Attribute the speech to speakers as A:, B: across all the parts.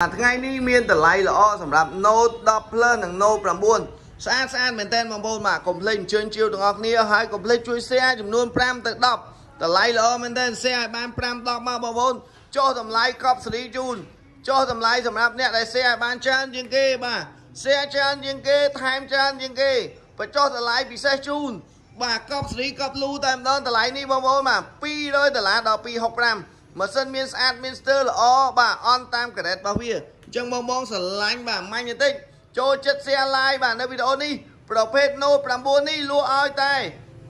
A: ថ្ងៃនេះមានតម្លៃល្អសម្រាប់ Note 10 Plus និង Note 9ស្អាតស្អាតមែនតើបងប្អូនបាទកុំភ្លេចអញ្ជើញជាវទាំងអស់គ្នាហើយកុំភ្លេចជួយ share ចំនួន5ទៅ10តម្លៃល្អមែនតើ share ឲ្យបាន5 10មកបងប្អូនចុះតម្លៃកប់សេរីជូនចុះតម្លៃសម្រាប់អ្នកដែល share ឲ្យបានច្រើនជាងគេបាទ share ច្រើនជាងគេថែមច្រើនជាងគេបញ្ចុះតម្លៃពិសេសជូនបាទកប់សេរីកប់លូតែម្ដងតម្លៃនេះបងប្អូនបាទ200ដុល្លារដល់265 ម៉ាស៊ីនមានស្អាតមានស្ទើរល្អបាទអន់តាមការ៉េតរបស់វាអញ្ចឹងបងបងស្រឡាញ់បាទមាញ់បន្តិចចូលចិត្ត share live បាទនៅវីដេអូនេះប្រភេទ Note 9នេះលក់ឲ្យតែ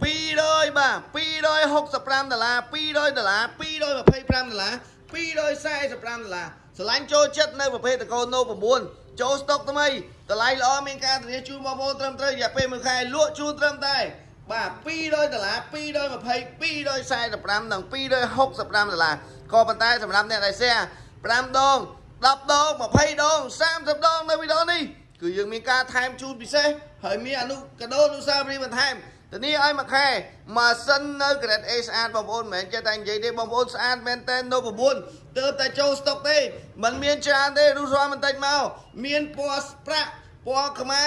A: 200បាទ265ដុល្លារ200ដុល្លារ225ដុល្លារ245ដុល្លារស្រឡាញ់ចូលចិត្តនៅប្រភេទតកូន Note 9ចូលស្តុកថ្មីតម្លៃល្អមានការធានាជូនបងប្អូនត្រឹមត្រូវរយៈពេល1ខែលក់ជូនត្រឹមតែ បាទ200ដុល្លារ220 245និង265ដុល្លារក៏ប៉ុន្តែសម្រាប់អ្នកដែល share 5ដង10ដង20ដង30ដងនៅវីដេអូនេះគឺយើងមានការថែមជូនពិសេសហើយមានអនុកាដូអនុស្សាវរីយ៍បន្ថែមធានាឲ្យមួយខែម៉ាស៊ីននៅ Grade A ស្អាតបងប្អូនមិនមែនចេះតែនិយាយទេបងប្អូនស្អាតមែនតើនៅ9ទើបតែចូលស្តុកទេมันមានច្រើនទេរុះរាល់បន្តិចមកមានពណ៌ប្រាក់ពណ៌ខ្មៅ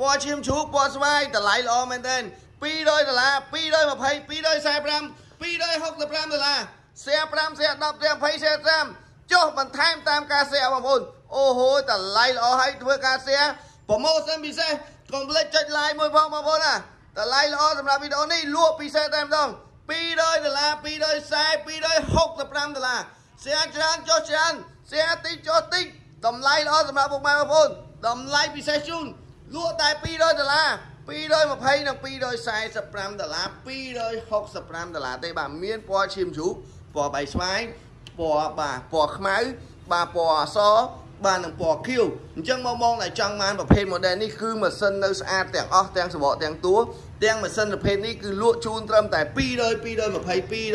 A: ពណ៌ឈាមជ្រូកពណ៌ស្វាយតម្លៃល្អមែនតើ 200ដុល្លារ220 245 265ដុល្លារ share 5 share 10 share 20 share 30ចុះបន្ថែមតាមការ share បងប្អូនអូហូតម្លៃល្អហើយធ្វើការ share ប្រម៉ូសិនពិសេសកុំភ្លេចចុច like មួយផងបងប្អូនណាតម្លៃល្អសម្រាប់វីដេអូនេះលក់ពិសេសតែម្ដង200ដុល្លារ240 265ដុល្លារ share ច្រើនចុះច្រើន share តិចចុះតិចតម្លៃល្អសម្រាប់ពុកម៉ែបងប្អូនតម្លៃពិសេសជូនលក់តែ200ដុល្លារ 220និង245ដុល្លារ265ដុល្លារទេបាទមានពណ៌ឈាមជ្រូកពណ៌បៃស្វាយពណ៌បាទពណ៌ខ្មៅបាទពណ៌អសបាទនឹងពណ៌ខៀវអញ្ចឹងមកមកដែលចង់បានប្រភេទ model នេះគឺម៉ាស៊ីននៅស្អាតទាំងអស់ទាំងសបកទាំងតួទាំងម៉ាស៊ីនប្រភេទនេះគឺលក់ជូនត្រឹមតែ200 220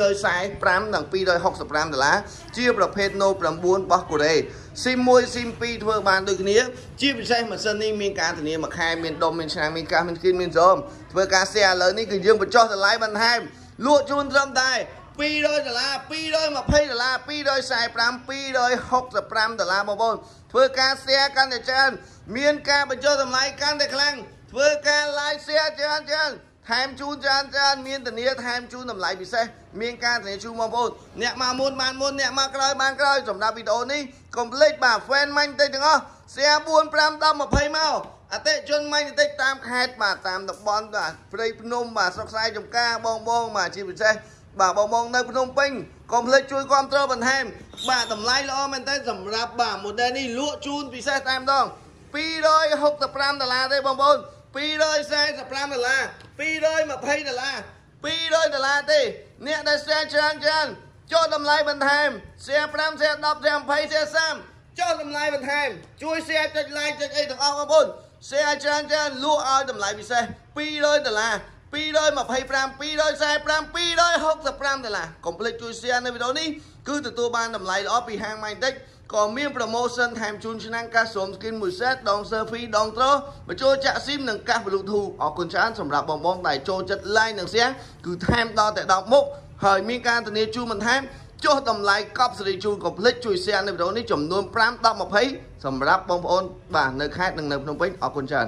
A: 245និង265ដុល្លារជាប្រភេទ Note 9របស់កូរ៉េ SIM 1 SIM 2ធ្វើបានដូចគ្នា ជាពិសេសម៉ាស៊ីននេះមានការធានាមួយខែមានដុំមានឆ្នាំងមានកាសមានគ្រីនមានសោមធ្វើការ share ឥឡូវនេះគឺយើងបញ្ចុះតម្លៃបន្ថែមលក់ជូនត្រឹមតែ200ដុល្លារ220ដុល្លារ245 265ដុល្លារបងប្អូនធ្វើការ share កាន់តែច្រើនមានការបញ្ចុះតម្លៃកាន់តែខ្លាំងធ្វើការ live share ច្រើនច្រើន ថែមជូនច្រើនច្រើនមានធានាថែមជូនតម្លៃពិសេសមានការធានាជូនបងប្អូនអ្នកមកមុនបានមុនអ្នកមកក្រោយបានក្រោយសម្រាប់វីដេអូនេះកុំភ្លេចបាទ fan មាញ់តិចទាំងអស់ share 4 5 10 20មកអតិជនមាញ់បន្តិចតាមខេត្តបាទតាមតំបន់បាទព្រៃភ្នំបាទស្រុកខ្សែចំការបងបងបាទជាពិសេសបាទបងបងនៅភ្នំពេញកុំភ្លេចជួយគ្រប់គ្រងបន្ថែមបាទតម្លៃល្អមែនតើសម្រាប់បាទ model នេះលក់ជូនពិសេសតែម្ដង265ដុល្លារទេបងប្អូន 245ដុល្លារ220ដុល្លារ200ដុល្លារទេអ្នកដែល share ច្រើនច្រើនចុះតម្លៃបន្ថែម share 5 share 10 share 20 share 30ចុះតម្លៃបន្ថែមជួយ share ចុច like ចុចអីទាំងអស់បងប្អូន share ច្រើនច្រើនលក់ឲ្យតម្លៃពិសេស200ដុល្លារ225 245 265ដុល្លារកុំភ្លេចជួយ share នៅវីដេអូនេះគឺទទួលបានតម្លៃល្អពីហាង Mindtech ក៏មាន promotion ថែមជូនឆ្នាំងកាសស្រោម skin មួយ set ដង selfie ដងត្របញ្ចូលចាក់ SIM និងកាស Bluetooth អរគុណច្រើនសម្រាប់បងបងដែលចូលចិត្ត like និង share គឺថែមដល់តែ10មុខហើយមានការធានាជូនបន្ថែមចុះតម្លៃកប់សេរីជូនកុំភ្លេចជួយ share នៅវីដេអូនេះចំនួន5 10 20សម្រាប់បងប្អូនបាទនៅខេត្តនិងនៅភ្នំពេញអរគុណច្រើន